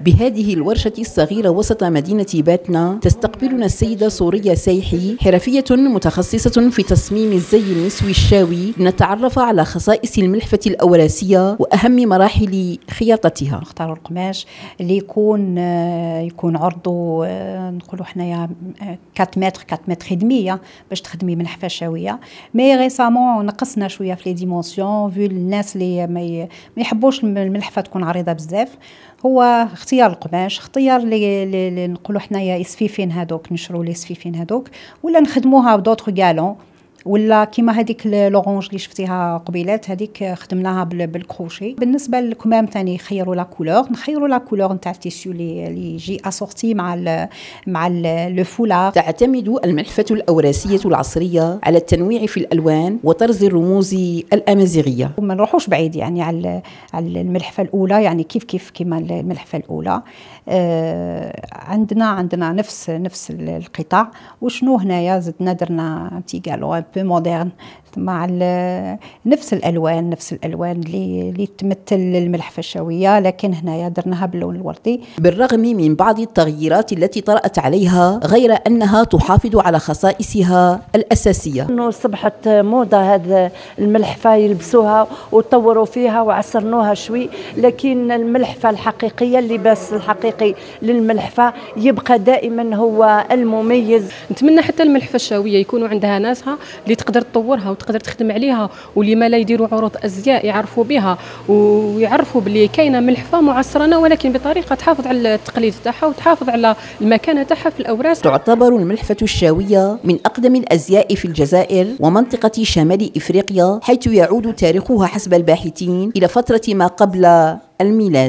بهذه الورشة الصغيرة وسط مدينة باتنة تستقبلنا السيدة سوريا سيحي حرفية متخصصة في تصميم الزي النسوي الشاوي. لنتعرف على خصائص الملحفة الأوراسية وأهم مراحل خياطتها. نختاروا القماش اللي يكون يكون عرضه نقولوا حنايا 4 متر 4 متر خدمية باش تخدمي ملحفة شاوية. mais récemment نقصنا شوية في les dimensions vu الناس اللي ما يحبوش الملحفة تكون عريضة بزاف. هو اختيار القماش اختيار اللي نقولوا حنايا إسفيفين هذوك نشروا les سفيفين هذوك ولا نخدموها ب d'autres galons ولا كيما هذيك l'orange اللي شفتيها قبيلات هذيك خدمناها بالكروشي بالنسبة للكمام ثاني خيروا la couleur نخيروا la couleur نتاع ال tissu اللي يجي assorti مع ال مع le foulard تعتمد الملحفه الاوراسيه العصرية على التنويع في الألوان وطرز الرموز الأمازيغية. وما نروحوش بعيد يعني على على الملحفة الأولى يعني كيف كيف كيما الملحفة الأولى. آه عندنا عندنا نفس نفس القطع وشنو هنايا زدنا درنا تي peu moderne. مع نفس الألوان نفس الألوان اللي اللي تمثل الملحفه الشاويه لكن هنايا درناها باللون الوردي. بالرغم من بعض التغييرات التي طرأت عليها غير أنها تحافظ على خصائصها الأساسية. إنه اصبحت موضة هذا الملحفه يلبسوها وطوروا فيها وعصرنوها شوي لكن الملحفة الحقيقية اللباس الحقيقي للملحفة يبقى دائما هو المميز. نتمنى حتى الملحفة الشاويه يكونوا عندها ناسها اللي تقدر تطورها وتقدر تخدم عليها ولما لا يديروا عروض أزياء يعرفوا بها ويعرفوا باللي كاينة ملحفه معصرنه ولكن بطريقة تحافظ على التقليد تاعها وتحافظ على المكانة تاعها في الأوراس. تعتبر الملحفة الشاوية من أقدم الأزياء في الجزائر ومنطقة شمال إفريقيا حيث يعود تاريخها حسب الباحثين إلى فترة ما قبل الميلاد.